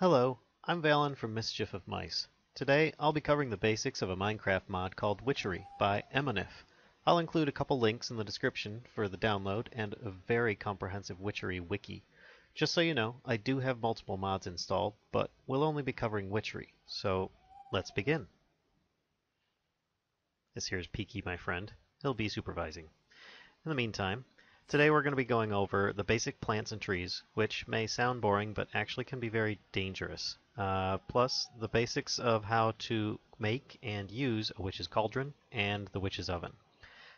Hello, I'm Valen from Mischief of Mice. Today, I'll be covering the basics of a Minecraft mod called Witchery by Emoniph. I'll include a couple links in the description for the download and a very comprehensive Witchery wiki. Just so you know, I do have multiple mods installed, but we'll only be covering Witchery, so let's begin. This here's Peaky, my friend. He'll be supervising. In the meantime, Today we're going to be going over the basic plants and trees, which may sound boring but actually can be very dangerous. Uh, plus, the basics of how to make and use a witch's cauldron and the witch's oven.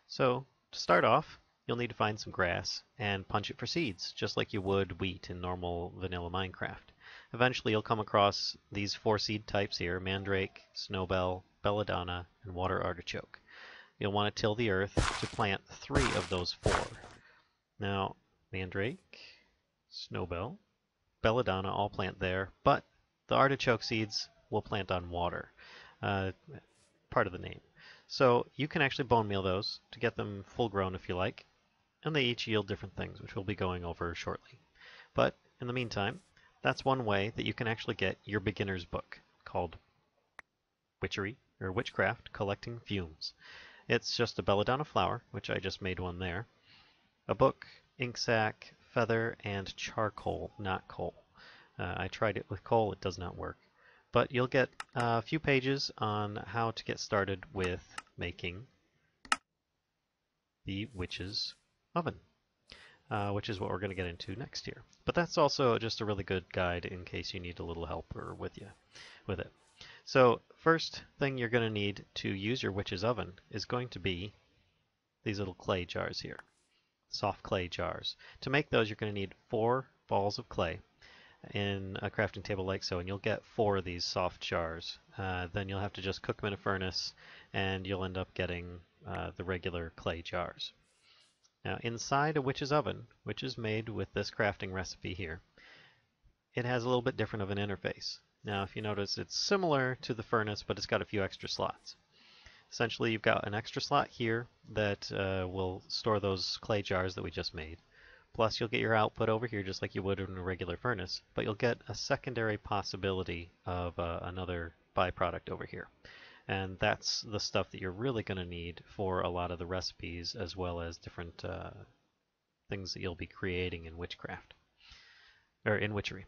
So, to start off, you'll need to find some grass and punch it for seeds, just like you would wheat in normal vanilla Minecraft. Eventually you'll come across these four seed types here, mandrake, snowbell, belladonna, and water artichoke. You'll want to till the earth to plant three of those four. Now, mandrake, snowbell, belladonna all plant there, but the artichoke seeds will plant on water, uh, part of the name. So you can actually bone meal those to get them full grown if you like, and they each yield different things, which we'll be going over shortly. But in the meantime, that's one way that you can actually get your beginner's book called Witchery or Witchcraft Collecting Fumes. It's just a belladonna flower, which I just made one there, a book, ink sac, feather, and charcoal, not coal. Uh, I tried it with coal, it does not work. But you'll get a few pages on how to get started with making the witch's oven, uh, which is what we're going to get into next year. But that's also just a really good guide in case you need a little help or with you with it. So first thing you're going to need to use your witch's oven is going to be these little clay jars here soft clay jars. To make those, you're going to need four balls of clay in a crafting table like so, and you'll get four of these soft jars. Uh, then you'll have to just cook them in a furnace, and you'll end up getting uh, the regular clay jars. Now, inside a witch's oven, which is made with this crafting recipe here, it has a little bit different of an interface. Now, if you notice, it's similar to the furnace, but it's got a few extra slots. Essentially, you've got an extra slot here that uh, will store those clay jars that we just made. Plus, you'll get your output over here just like you would in a regular furnace, but you'll get a secondary possibility of uh, another byproduct over here. And that's the stuff that you're really going to need for a lot of the recipes as well as different uh, things that you'll be creating in witchcraft, or in witchery.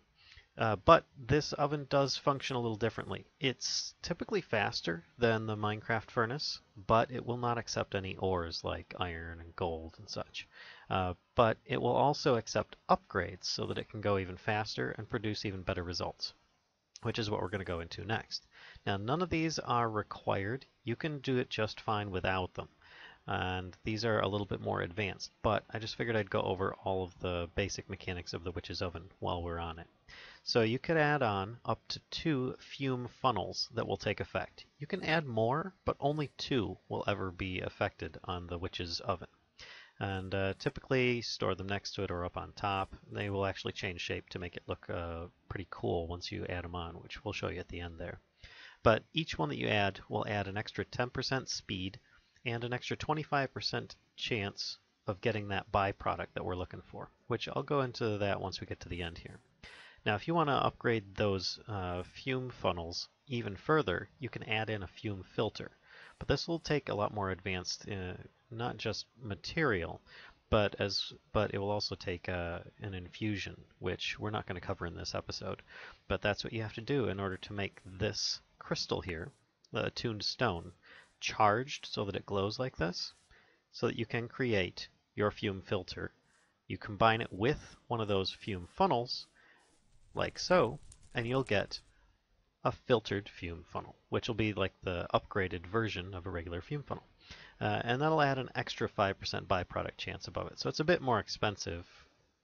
Uh, but this oven does function a little differently. It's typically faster than the Minecraft furnace, but it will not accept any ores like iron and gold and such. Uh, but it will also accept upgrades so that it can go even faster and produce even better results, which is what we're going to go into next. Now, none of these are required. You can do it just fine without them and these are a little bit more advanced, but I just figured I'd go over all of the basic mechanics of the witch's oven while we're on it. So you could add on up to two fume funnels that will take effect. You can add more, but only two will ever be affected on the witch's oven. And uh, typically store them next to it or up on top. They will actually change shape to make it look uh, pretty cool once you add them on, which we'll show you at the end there. But each one that you add will add an extra 10% speed and an extra 25% chance of getting that byproduct that we're looking for, which I'll go into that once we get to the end here. Now, if you want to upgrade those uh, fume funnels even further, you can add in a fume filter. But this will take a lot more advanced, uh, not just material, but as but it will also take uh, an infusion, which we're not going to cover in this episode. But that's what you have to do in order to make this crystal here, the attuned stone, charged so that it glows like this, so that you can create your fume filter. You combine it with one of those fume funnels, like so, and you'll get a filtered fume funnel, which will be like the upgraded version of a regular fume funnel. Uh, and that'll add an extra 5% byproduct chance above it. So it's a bit more expensive,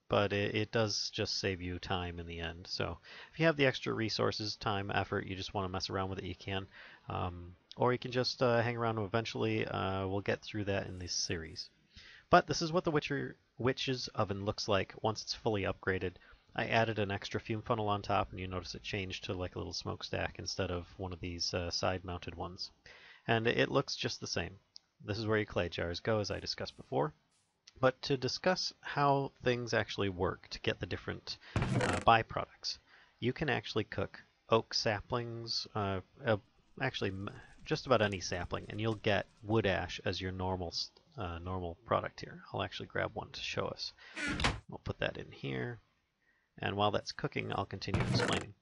but it, it, does just save you time in the end. So if you have the extra resources, time, effort, you just want to mess around with it, you can. Um, or you can just uh, hang around eventually uh, we'll get through that in this series. But this is what the Witcher Witch's Oven looks like once it's fully upgraded. I added an extra fume funnel on top and you notice it changed to like a little smokestack instead of one of these uh, side mounted ones. And it looks just the same. This is where your clay jars go as I discussed before. But to discuss how things actually work to get the different uh, byproducts, you can actually cook oak saplings, uh, uh, actually just about any sapling, and you'll get wood ash as your normal uh, normal product here. I'll actually grab one to show us. We'll put that in here, and while that's cooking, I'll continue explaining.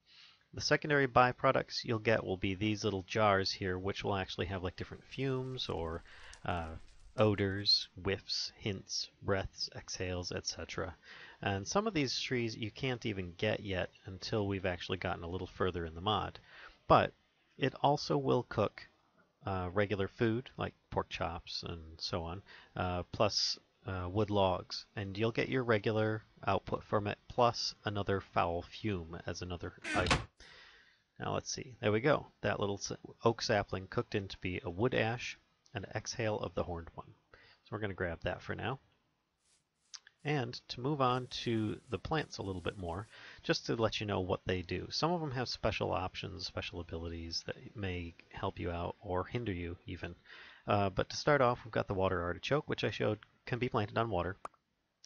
The secondary byproducts you'll get will be these little jars here, which will actually have like different fumes or uh, odors, whiffs, hints, breaths, exhales, etc. And some of these trees you can't even get yet until we've actually gotten a little further in the mod. But it also will cook uh, regular food like pork chops and so on, uh, plus uh, wood logs, and you'll get your regular output from it plus another foul fume as another item. Now let's see. There we go. That little oak sapling cooked in to be a wood ash and exhale of the horned one. So we're going to grab that for now. And to move on to the plants a little bit more, just to let you know what they do. Some of them have special options, special abilities that may help you out or hinder you even. Uh, but to start off, we've got the water artichoke, which I showed can be planted on water.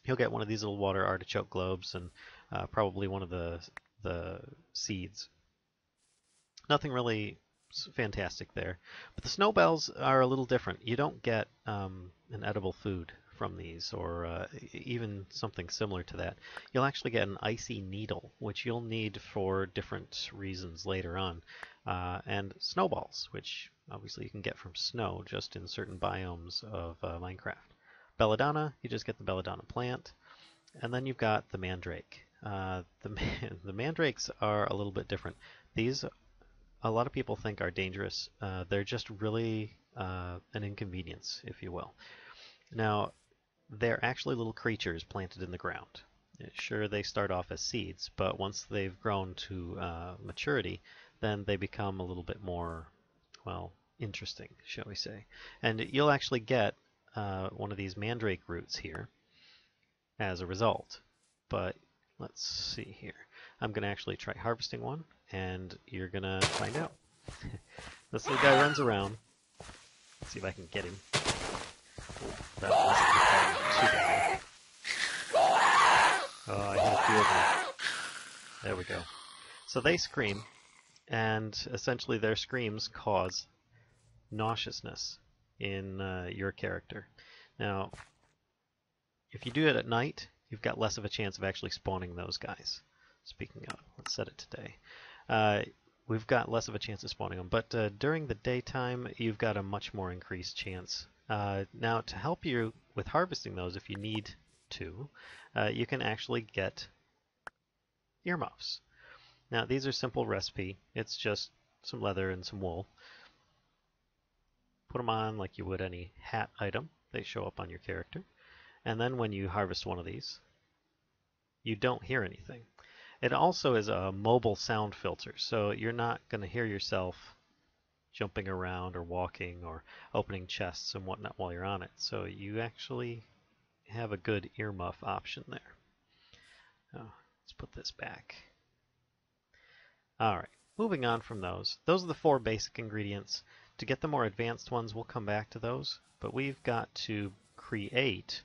You'll get one of these little water artichoke globes and uh, probably one of the the seeds nothing really fantastic there. But the snowbells are a little different. You don't get um, an edible food from these, or uh, even something similar to that. You'll actually get an icy needle, which you'll need for different reasons later on, uh, and snowballs, which obviously you can get from snow just in certain biomes of uh, Minecraft. Belladonna, you just get the belladonna plant, and then you've got the mandrake. Uh, the, the mandrakes are a little bit different. These a lot of people think are dangerous. Uh, they're just really uh, an inconvenience, if you will. Now, they're actually little creatures planted in the ground. Sure, they start off as seeds, but once they've grown to uh, maturity, then they become a little bit more, well, interesting, shall we say. And you'll actually get uh, one of these mandrake roots here as a result. But let's see here. I'm going to actually try harvesting one and you're gonna find out. this little guy runs around. Let's see if I can get him. that too bad. Oh, I a few of them. There we go. So they scream, and essentially their screams cause nauseousness in uh, your character. Now, if you do it at night, you've got less of a chance of actually spawning those guys. Speaking of, let's set it today uh, we've got less of a chance of spawning them. But uh, during the daytime, you've got a much more increased chance. Uh, now, to help you with harvesting those, if you need to, uh, you can actually get earmuffs. Now, these are simple recipe. It's just some leather and some wool. Put them on like you would any hat item. They show up on your character. And then when you harvest one of these, you don't hear anything. It also is a mobile sound filter, so you're not going to hear yourself jumping around or walking or opening chests and whatnot while you're on it. So you actually have a good earmuff option there. Oh, let's put this back. Alright, moving on from those. Those are the four basic ingredients. To get the more advanced ones, we'll come back to those, but we've got to create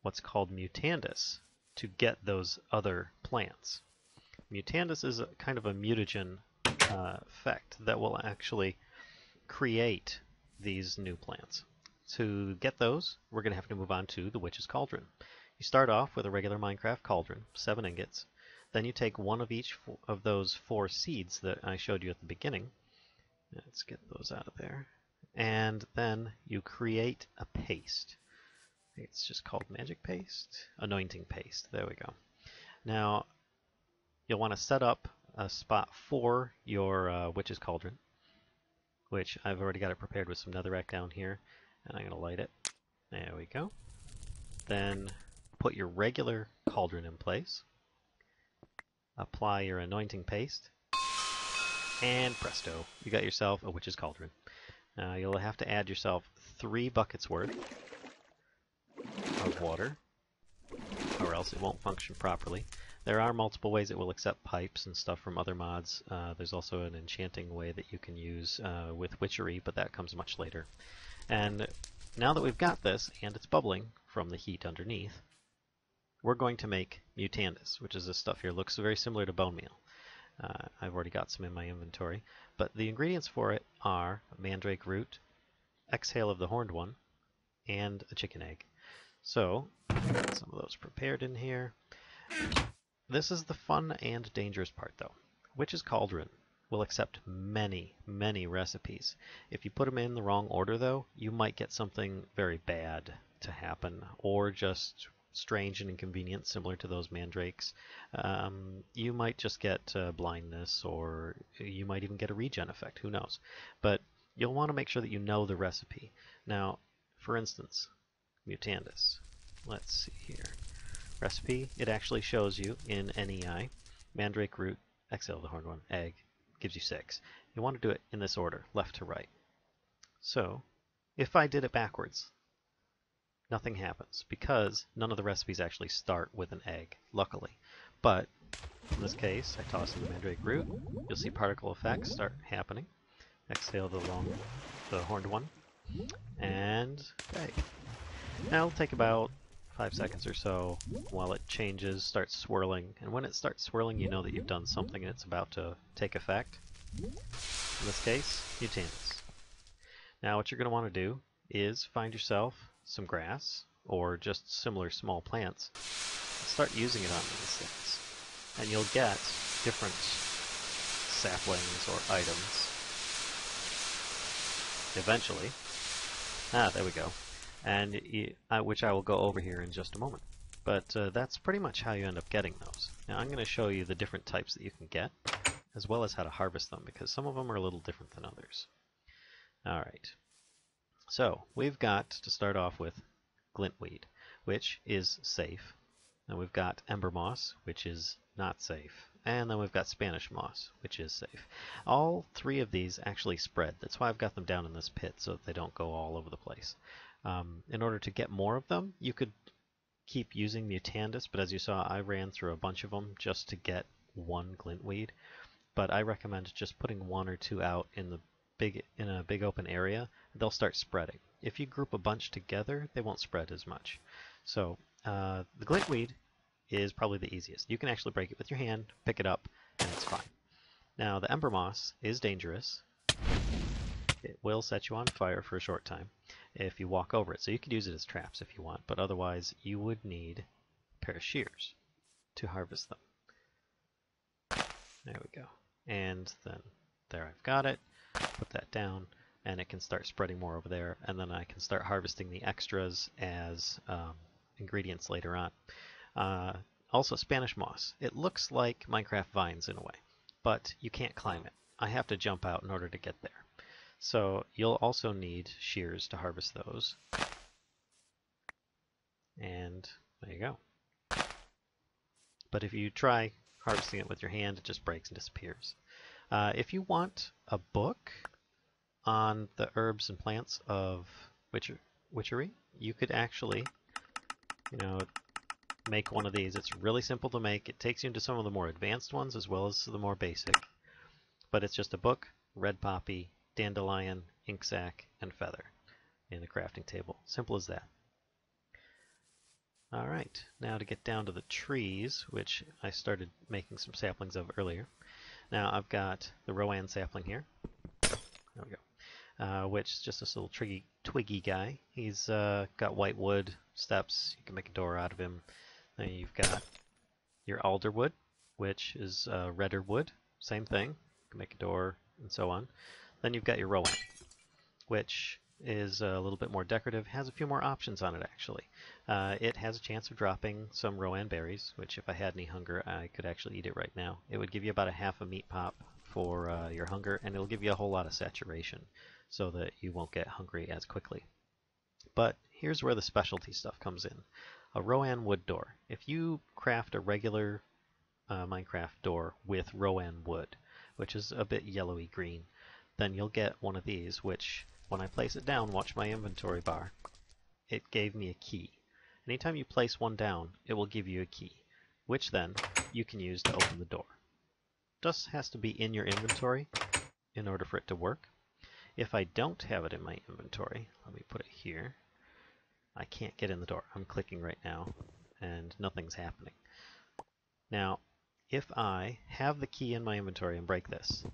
what's called mutandis to get those other plants. Mutandis is a, kind of a mutagen uh, effect that will actually create these new plants. To get those, we're going to have to move on to the Witch's Cauldron. You start off with a regular Minecraft cauldron, seven ingots. Then you take one of each of those four seeds that I showed you at the beginning. Let's get those out of there. And then you create a paste. It's just called magic paste, anointing paste. There we go. Now, you'll want to set up a spot for your uh, Witch's Cauldron, which I've already got it prepared with some netherrack down here, and I'm going to light it. There we go. Then put your regular cauldron in place. Apply your anointing paste. And presto, you got yourself a Witch's Cauldron. Now you'll have to add yourself three buckets worth of water, or else it won't function properly. There are multiple ways it will accept pipes and stuff from other mods. Uh, there's also an enchanting way that you can use uh, with witchery, but that comes much later. And now that we've got this, and it's bubbling from the heat underneath, we're going to make mutandis, which is this stuff here. Looks very similar to bone meal. Uh, I've already got some in my inventory. But the ingredients for it are mandrake root, exhale of the horned one, and a chicken egg. So, some of those prepared in here. This is the fun and dangerous part though. Witch's Cauldron will accept many, many recipes. If you put them in the wrong order though, you might get something very bad to happen, or just strange and inconvenient, similar to those mandrakes. Um, you might just get uh, blindness, or you might even get a regen effect, who knows. But you'll want to make sure that you know the recipe. Now, for instance, Mutandis. Let's see here. Recipe, it actually shows you in NEI. Mandrake root, exhale the horn one, egg, gives you six. You want to do it in this order, left to right. So, if I did it backwards, nothing happens because none of the recipes actually start with an egg, luckily. But in this case, I toss in the mandrake root. You'll see particle effects start happening. Exhale the long, the horned one, and egg. Now it'll take about five seconds or so while it changes, starts swirling, and when it starts swirling, you know that you've done something and it's about to take effect. In this case, Mutandis. Now what you're going to want to do is find yourself some grass or just similar small plants start using it on these things. And you'll get different saplings or items eventually. Ah, there we go. And uh, which I will go over here in just a moment. But uh, that's pretty much how you end up getting those. Now I'm going to show you the different types that you can get, as well as how to harvest them, because some of them are a little different than others. Alright, so we've got to start off with glintweed, which is safe. Then we've got ember moss, which is not safe. And then we've got Spanish moss, which is safe. All three of these actually spread. That's why I've got them down in this pit, so that they don't go all over the place. Um, in order to get more of them, you could keep using Mutandis, but as you saw, I ran through a bunch of them just to get one glintweed. But I recommend just putting one or two out in the big in a big open area, they'll start spreading. If you group a bunch together, they won't spread as much. So uh, the glintweed is probably the easiest. You can actually break it with your hand, pick it up, and it's fine. Now the ember moss is dangerous. It will set you on fire for a short time if you walk over it. So you could use it as traps if you want, but otherwise you would need a pair of shears to harvest them. There we go. And then there I've got it put that down and it can start spreading more over there and then I can start harvesting the extras as um, ingredients later on. Uh, also Spanish moss. It looks like Minecraft vines in a way, but you can't climb it. I have to jump out in order to get there. So you'll also need shears to harvest those. And there you go. But if you try harvesting it with your hand, it just breaks and disappears. Uh, if you want a book on the herbs and plants of witcher witchery, you could actually, you know, make one of these. It's really simple to make. It takes you into some of the more advanced ones as well as the more basic. But it's just a book, red poppy, dandelion, ink sac, and feather in the crafting table. Simple as that. Alright, now to get down to the trees, which I started making some saplings of earlier. Now I've got the Rowan sapling here. There we go. Uh, which is just this little twiggy, twiggy guy. He's uh, got white wood steps. You can make a door out of him. Then you've got your alderwood, which is uh, redder wood. Same thing. You can make a door and so on. Then you've got your Rowan, which is a little bit more decorative, has a few more options on it actually. Uh, it has a chance of dropping some Rowan berries, which if I had any hunger, I could actually eat it right now. It would give you about a half a meat pop for uh, your hunger, and it'll give you a whole lot of saturation so that you won't get hungry as quickly. But here's where the specialty stuff comes in. A Rowan wood door. If you craft a regular uh, Minecraft door with Rowan wood, which is a bit yellowy green, then you'll get one of these, which when I place it down, watch my inventory bar. It gave me a key. Anytime you place one down, it will give you a key, which then you can use to open the door. Just has to be in your inventory in order for it to work. If I don't have it in my inventory, let me put it here. I can't get in the door. I'm clicking right now and nothing's happening. Now, if I have the key in my inventory and break this,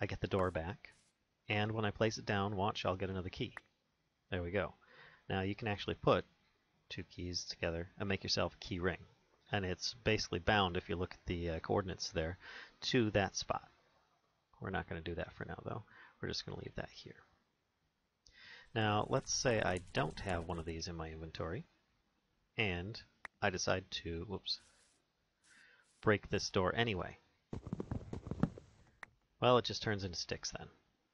I get the door back, and when I place it down, watch, I'll get another key. There we go. Now you can actually put two keys together and make yourself a key ring. And it's basically bound, if you look at the uh, coordinates there, to that spot. We're not going to do that for now, though. We're just going to leave that here. Now, let's say I don't have one of these in my inventory, and I decide to, whoops, break this door anyway. Well, it just turns into sticks then.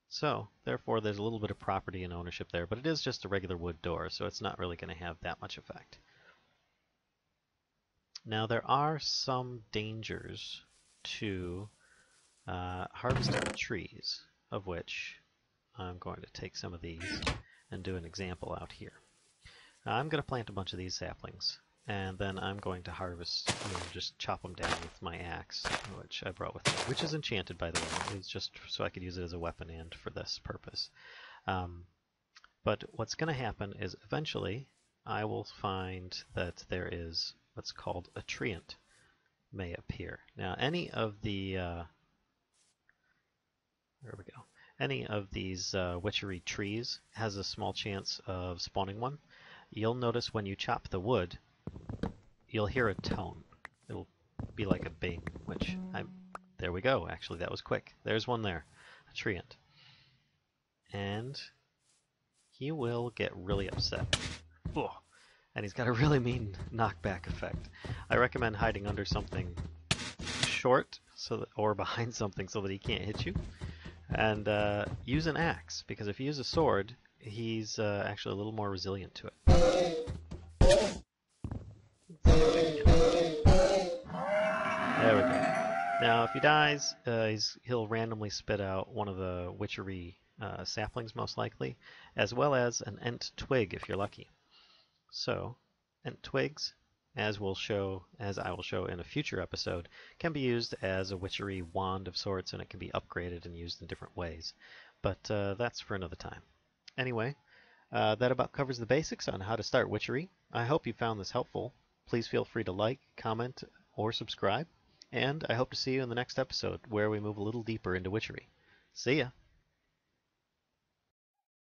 So, therefore, there's a little bit of property and ownership there, but it is just a regular wood door, so it's not really going to have that much effect. Now, there are some dangers to uh, harvesting trees, of which I'm going to take some of these and do an example out here. I'm going to plant a bunch of these saplings, and then I'm going to harvest, you know, just chop them down with my axe, which I brought with me, which is enchanted, by the way. It's just so I could use it as a weapon and for this purpose. Um, but what's going to happen is eventually I will find that there is what's called a treant may appear. Now, any of the uh, there we go. Any of these uh, witchery trees has a small chance of spawning one. You'll notice when you chop the wood, you'll hear a tone. It'll be like a bing, which I there we go. Actually, that was quick. There's one there, a treant, and he will get really upset. And he's got a really mean knockback effect. I recommend hiding under something short, so that, or behind something, so that he can't hit you. And uh, use an axe because if you use a sword, he's uh, actually a little more resilient to it. There we go. Now, if he dies, uh, he'll randomly spit out one of the witchery uh, saplings, most likely, as well as an ent twig if you're lucky. So, ent twigs, as we'll show, as I will show in a future episode, can be used as a witchery wand of sorts, and it can be upgraded and used in different ways. But uh, that's for another time. Anyway, uh, that about covers the basics on how to start witchery. I hope you found this helpful. Please feel free to like, comment, or subscribe. And I hope to see you in the next episode where we move a little deeper into witchery. See ya!